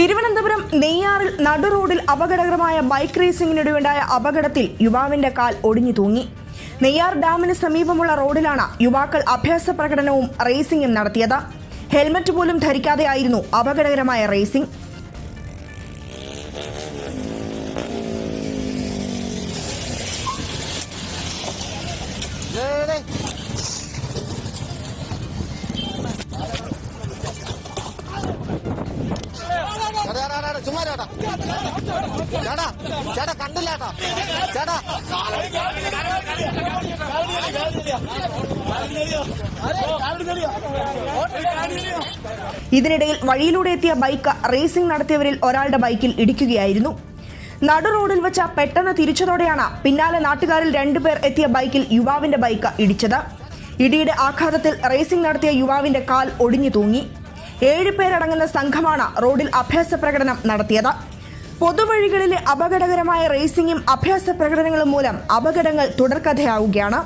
തിരുവനന്തപുരം നെയ്യാറിൽ നടുറോഡിൽ അപകടകരമായ ബൈക്ക് റേസിംഗിനിടെയുണ്ടായ അപകടത്തിൽ യുവാവിന്റെ കാൽ ഒടിഞ്ഞു തൂങ്ങി. നെയ്യാർ ഡാമിന് സമീപമുള്ള റോഡിലാണ് യുവാക്കൾ അഭ്യാസ പ്രകടനവും റേസിംഗും നടത്തിയത്. ഹെൽമറ്റ് പോലും ധരിക്കാതെയായിരുന്നു അപകടകരമായ റേസിംഗ്. ചുമ്മാ ചേട്ടാ ചേട്ടാ ചേട്ടാ കണ്ടില്ല ചേട്ടാ ഇതിനിടയിൽ വഴിയിലൂടെ എത്തിയ ബൈക്ക് റേസിംഗ് നടത്തിയവരിൽ ഒരാളുടെ ബൈക്കിൽ ഇടിക്കുകയായിരുന്നു. നടു റോഡിൽ വെച്ച പെട്ടെന്ന് തിരിച്ചതോടെയാണ് പിന്നാലെ നാട്ടുകാരിൽ രണ്ടുപേർ എത്തിയ ബൈക്കിൽ യുവാവിന്റെ ബൈക്ക് ഇടിച്ചത്. ഇടിയുടെ ആഘാതത്തിൽ റേസിംഗ് നടത്തിയ യുവാവിന്റെ കാൽ ഒടിഞ്ഞു തൂങ്ങി. ഏഴ് പേരടങ്ങുന്ന സംഘമാണ് റോഡിൽ അഭ്യാസ പ്രകടനം നടത്തിയത്. പൊതുവഴികളിലെ അപകടകരമായ റേസിംഗും അഭ്യാസ പ്രകടനങ്ങളും മൂലം അപകടങ്ങൾ തുടർക്കഥയാവുകയാണ്.